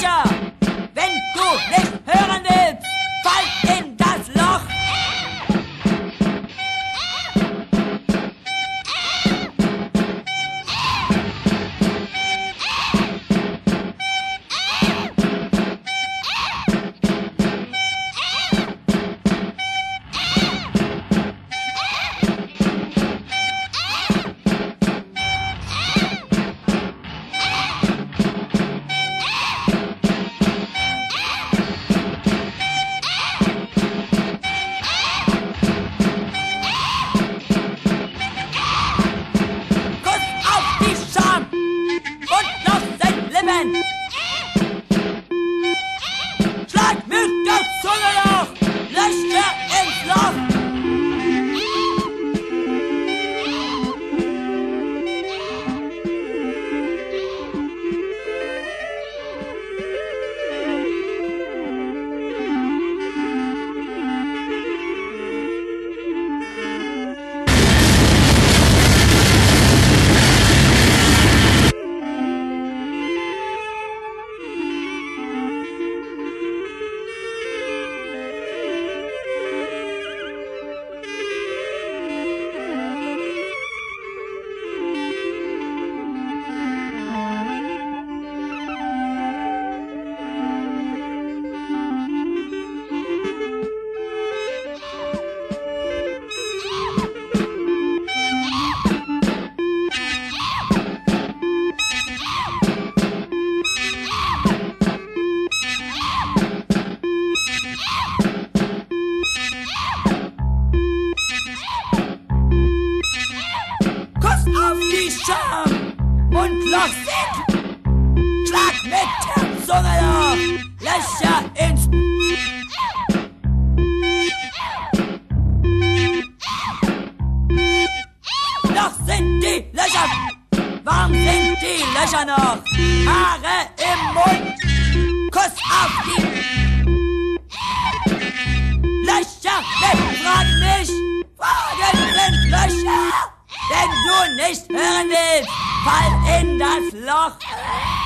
Russia. Amen. Auf die Scham und Loch sind. Schlag mit der Zunge noch Löcher ins Noch sind die Löcher. Warm sind die Löcher noch. Haare im Mund. Kuss auf die Willst, fall in das Loch.